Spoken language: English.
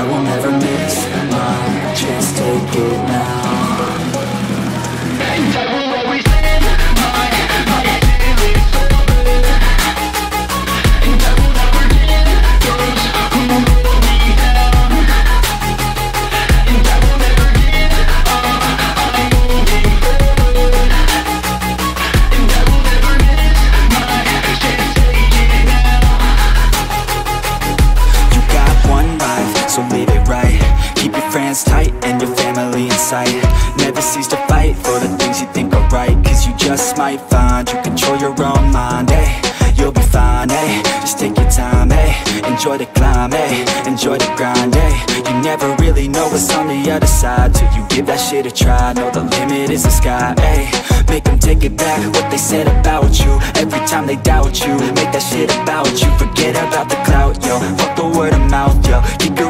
I will never so live it right? Keep your friends tight and your family in sight. Never cease to fight for the things you think are right Cause you just might find you control your own mind, eh? You'll be fine, eh? Just take your time, eh? Enjoy the climb, eh? Enjoy the grind, eh? You never really know what's on the other side Till you give that shit a try. Know the limit is the sky, eh? Make them take it back What they said about you. Every time they doubt you Make that shit about you. Forget about the clout, yo. Fuck the word of mouth, yo. Keep your